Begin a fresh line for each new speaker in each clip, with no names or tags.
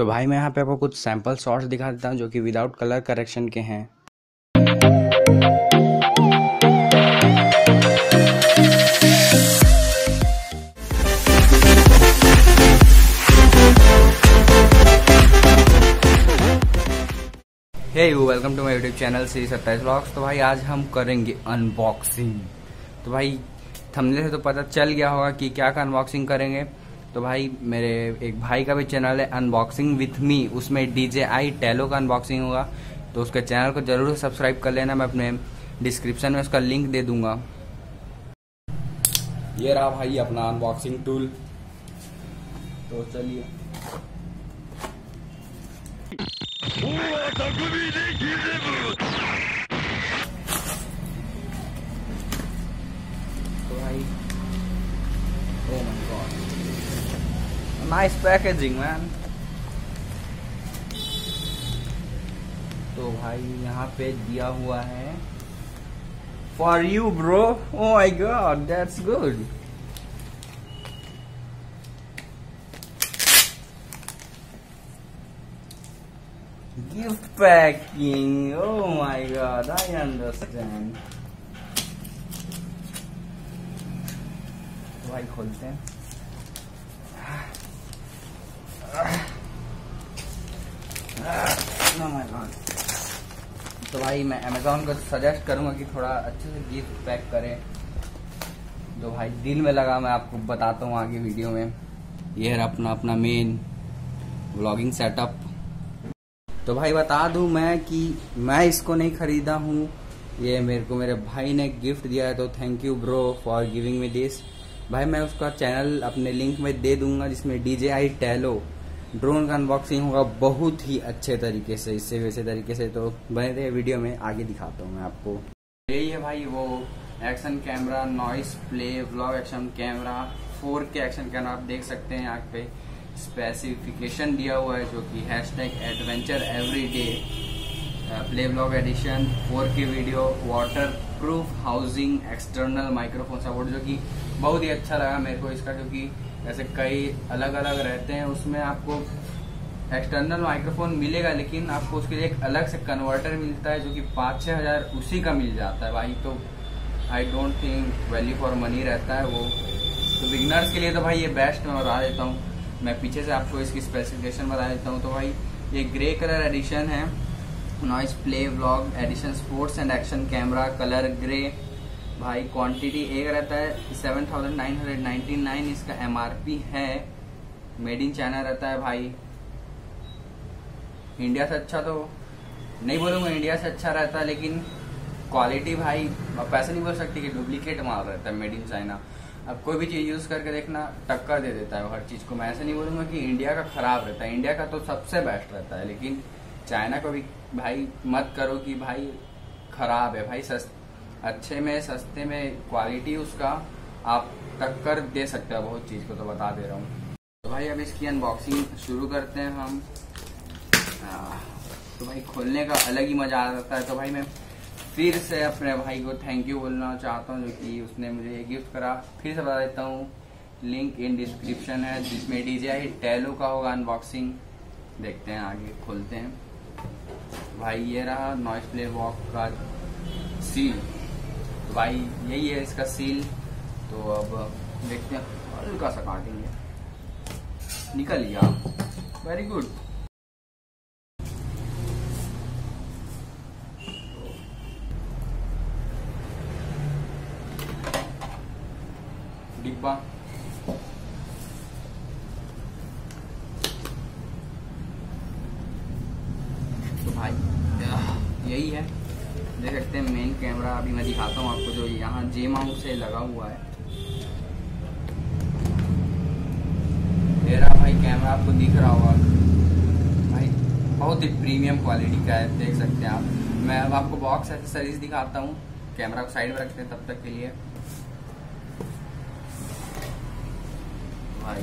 तो भाई मैं यहाँ पे आपको कुछ सैंपल शॉट्स दिखा देता हूँ जो कि विदाउट कलर करेक्शन के हैं। Hey you welcome to my YouTube channel C सत्ताईस ब्लॉग्स तो भाई आज हम करेंगे अनबॉक्सिंग तो भाई, थंबनेल से तो पता चल गया होगा कि क्या का अनबॉक्सिंग करेंगे। तो भाई, मेरे एक भाई का भी चैनल है अनबॉक्सिंग विथ मी उसमें डीजे आई टेलो का अनबॉक्सिंग होगा। तो उसके चैनल को ज़रूर सब्सक्राइब कर लेना। मैं अपने डिस्क्रिप्शन में उसका लिंक दे दूँगा। ये रहा भाई अपना अनबॉक्सिंग टूल तो चलिए। तो nice packaging man तो भाई यहाँ पे दिया हुआ है for you bro oh my god that's good gift packing oh my god i understand तो भाई खोलते हैं तो भाई, मैं अमेजोन को सजेस्ट करूँगा कि थोड़ा अच्छे से गिफ्ट पैक करें। जो भाई दिल में लगा, मैं आपको बताता हूँ आगे वीडियो में। ये है अपना अपना मेन व्लॉगिंग सेटअप तो भाई, बता दूँ मैं कि मैं इसको नहीं खरीदा हूँ। ये मेरे को, मेरे भाई ने गिफ्ट दिया है तो thank you bro for giving me this भाई, मैं उसका चैनल अपने लिंक में दे दूँगा, जिसमें डीजे आई टेलो ड्रोन का अनबॉक्सिंग होगा बहुत ही अच्छे तरीके से, इससे वैसे तरीके से तो बने रहे वीडियो में, आगे दिखाता हूँ मैं आपको। यही है भाई वो action camera noise play vlog action camera four K action camera आप देख सकते हैं यहाँ पे। स्पेसिफिकेशन दिया हुआ है जो कि hash tag adventure every day play blog edition 4K video water proof housing external microphone support जो कि बहुत ही अच्छा लगा मेरे को इसका, क्योंकि ऐसे कई अलग अलग रहते हैं, उसमें आपको एक्सटर्नल माइक्रोफोन मिलेगा, लेकिन आपको उसके लिए एक अलग से कन्वर्टर मिलता है, जो कि पाँच छः हज़ार उसी का मिल जाता है। भाई तो I don't think value for money रहता है वो। तो बिगनर्स के लिए तो भाई ये बेस्ट मैं बता देता हूँ। मैं पीछे से आपको इसकी स्पेसिफिकेशन बता देता हूँ। तो भाई, ये ग्रे कलर एडिशन है। Noise play vlog edition sports and action camera colour grey भाई क्वांटिटी एक रहता है seven thousand nine hundred ninety nine इसका एमआरपी है। मेड इन चाइना रहता है भाई। इंडिया से अच्छा तो नहीं बोलूँगा इंडिया से अच्छा रहता है, लेकिन क्वालिटी भाई आप ऐसे नहीं बोल सकते कि डुप्लीकेट माल रहता है मेड इन चाइना अब कोई भी चीज़ यूज़ करके देखना, टक्कर दे देता है हर चीज़ को। मैं ऐसे नहीं बोलूँगा कि इंडिया का खराब रहता है। इंडिया का तो सबसे बेस्ट रहता है, लेकिन चाइना को भी भाई मत करो कि भाई खराब है। भाई सस्त अच्छे में, सस्ते में क्वालिटी उसका आप टक्कर दे सकते हो। बहुत चीज़ को तो बता दे रहा हूँ। तो भाई, अब इसकी अनबॉक्सिंग शुरू करते हैं हम। तो भाई, खोलने का अलग ही मज़ा आ जाता है। तो भाई, मैं फिर से अपने भाई को थैंक यू बोलना चाहता हूँ, जो कि उसने मुझे ये गिफ्ट करा। फिर से बता देता हूँ लिंक इन डिस्क्रिप्शन है, जिसमें डी डीजे टेलो का होगा अनबॉक्सिंग देखते हैं आगे, खोलते हैं। भाई, ये रहा नॉइस प्ले वॉक का सील तो भाई, यही है इसका सील तो अब देखते हैं। हल्का सा काटेंगे। निकल गया। वेरी गुड डिब्बा तो भाई यही है देख सकते हैं मेन कैमरा अभी मैं दिखाता हूँ आपको जो यहाँ जे माउंट से लगा हुआ है। मेरा भाई कैमरा आपको दिख रहा होगा। भाई, बहुत ही प्रीमियम क्वालिटी का है, देख सकते हैं आप। मैं अब आपको बॉक्स एसेसरीज दिखाता हूँ। कैमरा को साइड में रखते हैं तब तक के लिए। भाई,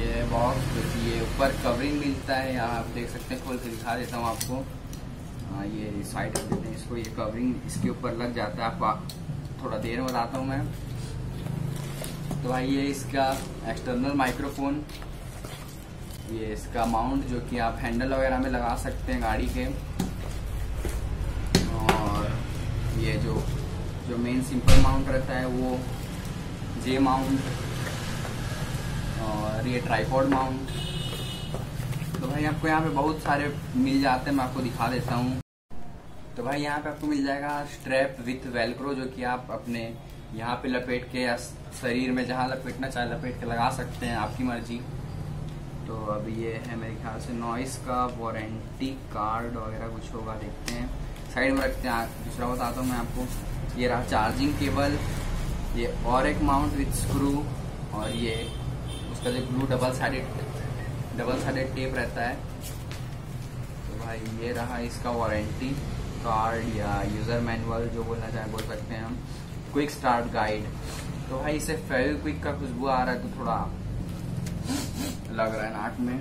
ये बॉक्स ये ऊपर कवरिंग मिलता है, यहाँ आप देख सकते हैं, खोल के दिखा देता हूँ आपको। हाँ ये साइड कर देते हैं इसको ये कवरिंग इसके ऊपर लग जाता है। आपको थोड़ा देर में बताता हूँ मैं। तो भाई, ये इसका एक्सटर्नल माइक्रोफोन ये इसका माउंट जो कि आप हैंडल वगैरह में लगा सकते हैं गाड़ी के। और ये जो जो मेन सिंपल माउंट रहता है, वो जे माउंट और ये ट्राईपोर्ड माउंट भाई, आपको यहाँ पे बहुत सारे मिल जाते हैं, मैं आपको दिखा देता हूँ। तो भाई, यहाँ पे आपको मिल जाएगा स्ट्रैप विथ वेलक्रो जो कि आप अपने यहाँ पे लपेट के या शरीर में जहाँ लपेटना चाहे लपेट के लगा सकते हैं, आपकी मर्ज़ी। तो अब ये है मेरे ख्याल से नॉइस का वारंटी कार्ड वगैरह कुछ होगा, देखते हैं। साइड में रखते हैं दूसरा बताता हूँ मैं आपको। ये रहा चार्जिंग केबल ये और एक माउंट विथ स्क्रू और ये उसका जो blue double sided double sided tape रहता है। तो भाई, ये रहा इसका वारंटी कार्ड या यूज़र मैनुअल जो बोलना चाहे बोल सकते हैं हम। क्विक स्टार्ट गाइड तो भाई, इसे क्विक का खुशबू आ रहा है तो थोड़ा लग रहा है नाक में।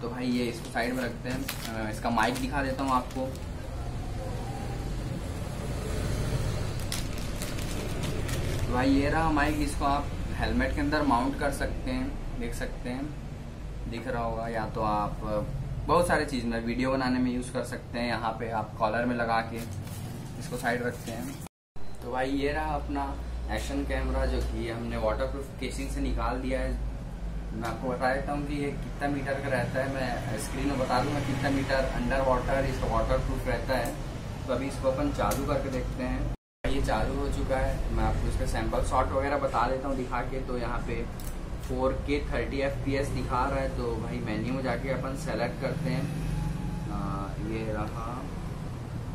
तो भाई, ये इसको साइड में रखते हैं। इसका माइक दिखा देता हूँ आपको। तो भाई, ये रहा माइक इसको आप हेलमेट के अंदर माउंट कर सकते हैं। देख सकते हैं। दिख रहा होगा, या तो आप बहुत सारे चीज़ में वीडियो बनाने में यूज़ कर सकते हैं, यहाँ पे आप कॉलर में लगा के इसको साइड रखते हैं। तो भाई, ये रहा अपना एक्शन कैमरा जो कि हमने वाटरप्रूफ केसिंग से निकाल दिया है। मैं आपको बता देता हूँ कि ये कितना मीटर का रहता है। मैं स्क्रीन में बता दूँगा कितना मीटर अंडर वाटर इसका वाटर प्रूफ रहता है। तो अभी इसको अपन चालू करके देखते हैं। ये चालू हो चुका है। मैं आपको इसका सैंपल शॉट वगैरह बता देता हूँ दिखा के। तो यहाँ पे four K thirty F P S दिखा रहा है तो भाई मेन्यू में जाके अपन सेलेक्ट करते हैं। आ, ये रहा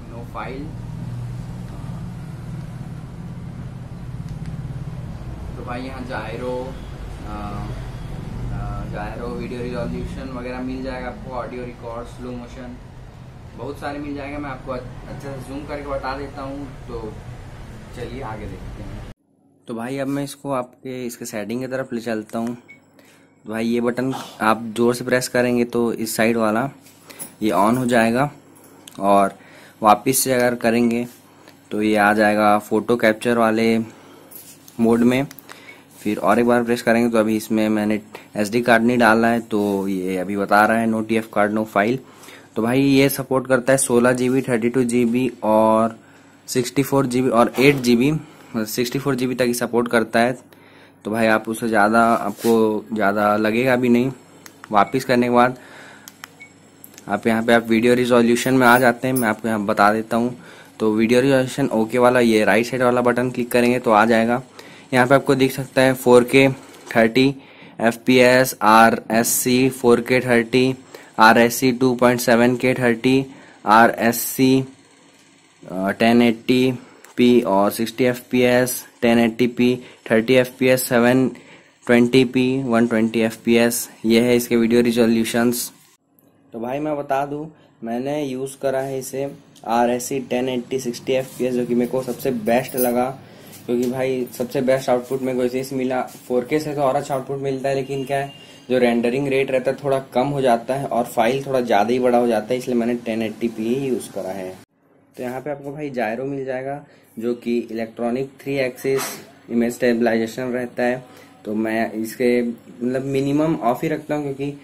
नो फ़ाइल तो भाई यहाँ जायरो जायरो वीडियो रिजोल्यूशन वगैरह मिल जाएगा आपको ऑडियो रिकॉर्ड स्लो मोशन बहुत सारे मिल जाएगा। मैं आपको अच्छे से जूम करके बता देता हूँ तो चलिए आगे देखते हैं। तो भाई अब मैं इसको आपके, इसके सेटिंग की तरफ़ ले चलता हूँ। तो भाई ये बटन आप ज़ोर से प्रेस करेंगे तो इस साइड वाला ये ऑन हो जाएगा और वापस से अगर करेंगे तो ये आ जाएगा फ़ोटो कैप्चर वाले मोड में। फिर और एक बार प्रेस करेंगे तो अभी इसमें मैंने एसडी कार्ड नहीं डाला है तो ये अभी बता रहा है no T card no file तो भाई ये सपोर्ट करता है सोलह जीबी थर्टी टू जीबी और सिक्सटी फोर जीबी और eight GB sixty four GB तक ही सपोर्ट करता है। तो भाई आप उससे ज़्यादा, आपको ज़्यादा लगेगा भी नहीं वापस करने के बाद। आप यहाँ पे आप वीडियो रिजोल्यूशन में आ जाते हैं, मैं आपको यहाँ बता देता हूँ। तो वीडियो रिजोल्यूशन ओके वाला, ये राइट साइड वाला बटन क्लिक करेंगे तो आ जाएगा। यहाँ पे आपको दिख सकता है four K thirty F P S R S C four K thirty R S C two point seven K thirty R S C ten eighty P और 60 F P S ten eighty P thirty F P S seven twenty P one twenty F P S ये है इसके video resolutions तो भाई मैं बता दूँ, मैंने यूज़ करा है इसे R S C ten eighty sixty F P S जो कि मेरे को सबसे बेस्ट लगा, क्योंकि भाई सबसे बेस्ट आउटपुट मेरे को इसे मिला। फोर के से तो और अच्छा आउटपुट मिलता है, लेकिन क्या है, जो रेंडरिंग रेट रहता है, थोड़ा कम हो जाता है और फ़ाइल थोड़ा ज़्यादा ही बड़ा हो जाता है, इसलिए मैंने टेन एट्टी पी ही यूज़ करा है। तो यहाँ पे आपको भाई जायरो मिल जाएगा, जो कि electronic three axis image stabilisation रहता है। तो मैं इसके मतलब मिनिमम ऑफ़ ही रखता हूँ, क्योंकि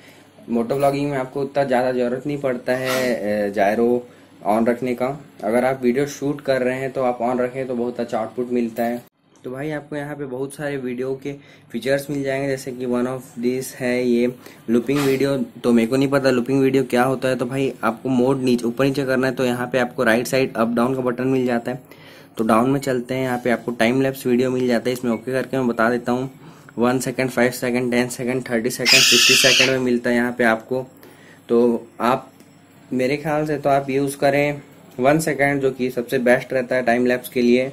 मोटो ब्लॉगिंग में आपको उतना ज़्यादा ज़रूरत नहीं पड़ता है जायरो ऑन रखने का। अगर आप वीडियो शूट कर रहे हैं तो आप ऑन रखें तो बहुत अच्छा आउटपुट मिलता है। तो भाई आपको यहाँ पे बहुत सारे वीडियो के फीचर्स मिल जाएँगे, जैसे कि वन ऑफ़ दिस है ये लुपिंग वीडियो तो मेरे को नहीं पता लुपिंग वीडियो क्या होता है तो भाई आपको मोड नीचे, ऊपर नीचे करना है तो यहाँ पे आपको राइट साइड अप डाउन का बटन मिल जाता है। तो डाउन में चलते हैं, यहाँ पे आपको टाइम लैप्स वीडियो मिल जाता है। इसमें ओके करके मैं बता देता हूँ। One second five second ten second thirty second sixty second में मिलता है यहाँ पे आपको। तो आप, मेरे ख्याल से तो आप यूज़ करें वन सेकेंड जो कि सबसे बेस्ट रहता है टाइम लैप्स के लिए।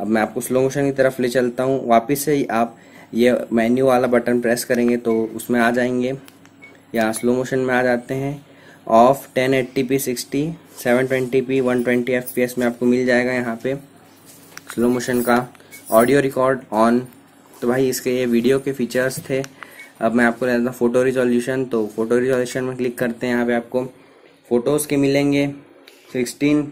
अब मैं आपको स्लो मोशन की तरफ़ ले चलता हूँ। वापस से ही आप ये मेन्यू वाला बटन प्रेस करेंगे तो उसमें आ जाएँगे। या स्लो मोशन में आ जाते हैं। ऑफ़ 1080p 60 720p 120 fps में आपको मिल जाएगा यहाँ पे स्लो मोशन का। ऑडियो रिकॉर्ड ऑन तो भाई इसके ये वीडियो के फीचर्स थे। अब मैं आपको रहता फ़ोटो रिजोल्यूशन तो फ़ोटो रिजोल्यूशन में क्लिक करते हैं यहाँ पे आपको। फ़ोटोज़ के मिलेंगे। 16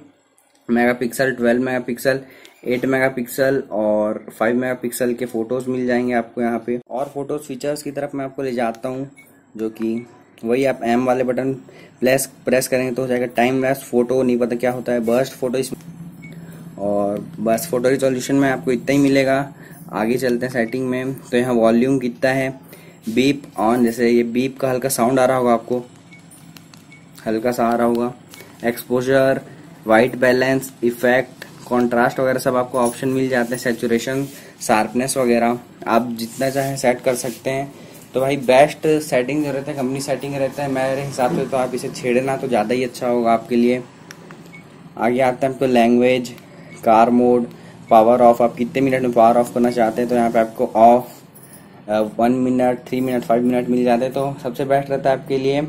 मेगापिक्सल 12 मेगापिक्सल 8 मेगापिक्सल और 5 मेगापिक्सल के फ़ोटोज़ मिल जाएँगे आपको यहाँ पे। और फ़ोटोज़ फीचर्स की तरफ़ मैं आपको ले जाता हूँ, जो कि वही आप एम वाले बटन प्लेस प्रेस करेंगे तो हो जाएगा टाइम वेस्ट फ़ोटो, नहीं पता क्या होता है, बर्स्ट फ़ोटो इसमें और बस फ़ोटो रिजोल्यूशन में आपको इतना ही मिलेगा। आगे चलते हैं सेटिंग में तो यहाँ वॉल्यूम कितना है? बीप ऑन, जैसे ये बीप का हल्का साउंड आ रहा होगा आपको। हल्का सा आ रहा होगा। Exposure white balance, effect contrast वगैरह सब आपको ऑप्शन मिल जाते हैं सेचुरेशन शार्पनेस वगैरह। आप जितना चाहें सेट कर सकते हैं। तो भाई बेस्ट सेटिंग जो रहता है कंपनी सेटिंग रहता है, मेरे हिसाब से तो आप इसे छेड़ना तो ज़्यादा ही अच्छा होगा आपके लिए। आगे आता है आपको language car mode power off आप कितने मिनट में पावर ऑफ़ करना चाहते हैं तो यहाँ पे आपको off one minute three minute five minute मिल जाते हैं। तो सबसे बेस्ट रहता है आपके लिए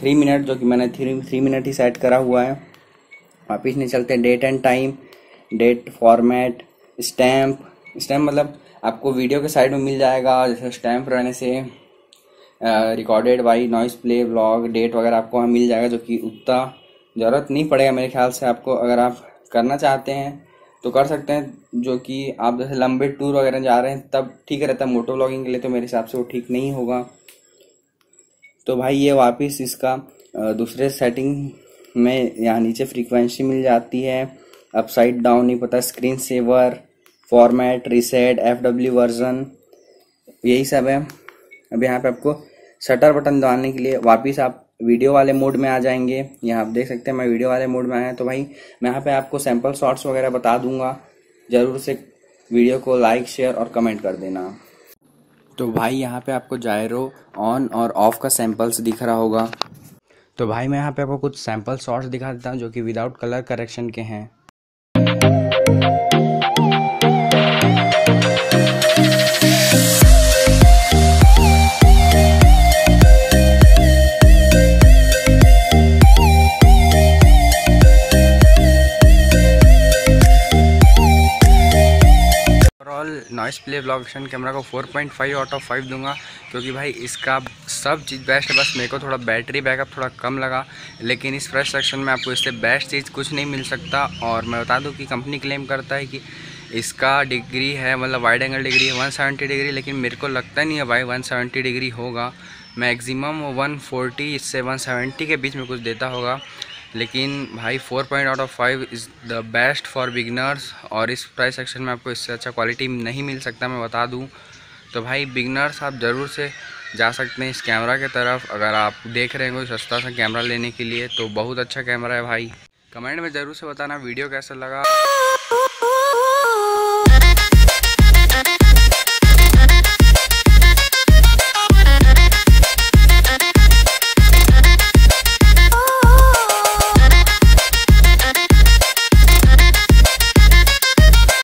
थ्री मिनट जो कि मैंने थ्री थ्री मिनट ही सेट करा हुआ है। वापिस नहीं चलते date and time date format stamp stamp मतलब आपको वीडियो के साइड में मिल जाएगा, जैसे स्टैम्प रहने से recorded by noise play blog date वगैरह आपको वहाँ मिल जाएगा जो कि उतना ज़रूरत नहीं पड़ेगा मेरे ख्याल से आपको। अगर आप करना चाहते हैं तो कर सकते हैं, जो कि आप जैसे लंबे टूर वगैरह जा रहे हैं, तब ठीक रहता है, मोटो ब्लॉगिंग के लिए तो मेरे हिसाब से वो ठीक नहीं होगा। तो भाई ये वापस इसका दूसरे सेटिंग में यहाँ नीचे फ्रीक्वेंसी मिल जाती है। अपसाइड डाउन नहीं पता screen saver format reset F W version यही सब है। अब यहाँ पे आपको शटर बटन दबाने के लिए वापस आप वीडियो वाले मोड में आ जाएँगे। यहाँ आप देख सकते हैं, मैं वीडियो वाले मोड में आया तो भाई मैं यहाँ पे आपको सैंपल शॉर्ट्स वगैरह बता दूँगा। ज़रूर से वीडियो को लाइक शेयर और कमेंट कर देना। तो भाई यहाँ पे आपको जायरो ऑन और ऑफ़ का सैंपल्स दिख रहा होगा। तो भाई मैं यहाँ पे आपको कुछ सैंपल शॉर्ट्स दिखा देता हूँ, जो कि विदाउट कलर करेक्शन के हैं। Noise play block action camera को 4.5 आउट ऑफ़ 5 दूँगा, क्योंकि भाई इसका सब चीज़ बेस्ट है। बस मेरे को थोड़ा बैटरी बैकअप थोड़ा कम लगा, लेकिन इस फ्रेश सेक्शन में आपको इससे बेस्ट चीज़ कुछ नहीं मिल सकता। और मैं बता दूँ कि कंपनी क्लेम करता है कि इसका डिग्री है मतलब वाइड एंगल डिग्री है वन डिग्री लेकिन मेरे को लगता नहीं है भाई वन डिग्री होगा। मैक्सिमम वन फोर्टी इससे वन के बीच में कुछ देता होगा। लेकिन भाई four point out of five is the best for beginners और इस प्राइस सेक्शन में आपको इससे अच्छा क्वालिटी नहीं मिल सकता, मैं बता दूँ। तो भाई बिगनर्स आप ज़रूर से जा सकते हैं इस कैमरा के तरफ़। अगर आप देख रहे हैं कोई सस्ता सा कैमरा लेने के लिए तो बहुत अच्छा कैमरा है भाई। कमेंट में ज़रूर से बताना वीडियो कैसा लगा।